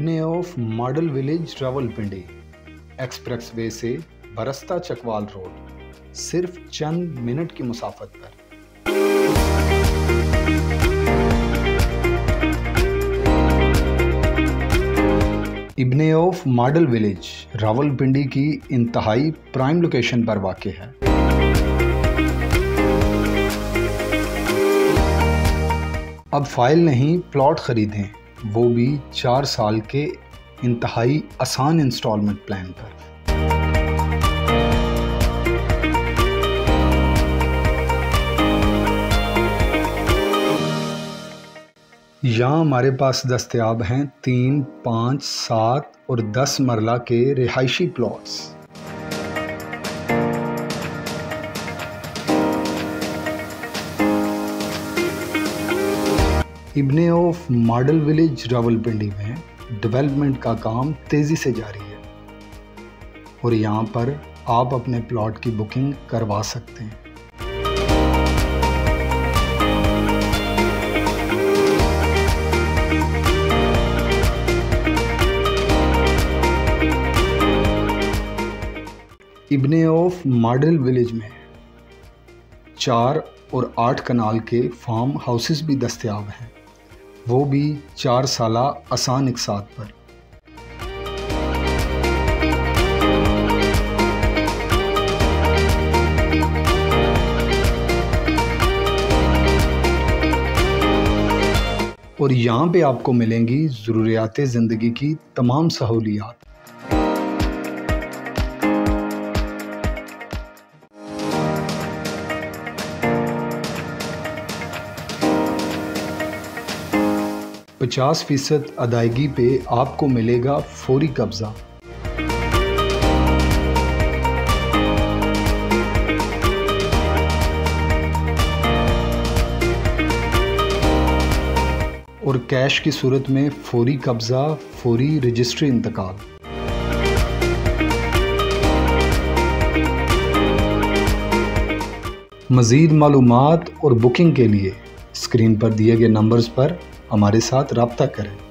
Of model village Rawalpindi expressway से बरस्ता Chakwal road सिर्फ़ चंद मिनट की मुसाफत पर। इब्ने ऑफ़ मॉडल विलेज रावलपिंडी की इंतहाई प्राइम लोकेशन पर वाक़ है। अब फ़ाइल नहीं प्लॉट ख़रीदें। वो भी चार साल के इंतहाई आसान इंस्टॉलमेंट प्लान पर। यहाँ हमारे पास दस्तियाब हैं तीन, पाँच, सात और दस मरला के रिहायशी प्लॉट्स इब्ने ऑफ़ मॉडल विलेज रावलपिंडी में डेवलपमेंट का काम तेज़ी से जारी है। और यहाँ पर आप अपने प्लॉट की बुकिंग करवा सकते हैं। इब्ने ऑफ़ मॉडल विलेज में चार और आठ कनाल के फार्म हाउसेस भी दस्तियाब हैं। वो भी चार साल आसान इकसात पर। और यहाँ पे आपको मिलेंगी ज़रूरियात ज़िंदगी की तमाम सहूलियात। पचास फ़ीसद अदायगी पे आपको मिलेगा फौरी कब्ज़ा। और कैश की सूरत में फौरी कब्ज़ा, फौरी रजिस्ट्री इंतकाल। मज़ीद मालूम और बुकिंग के लिए स्क्रीन पर दिए गए नंबर्स पर हमारे साथ रबता करें।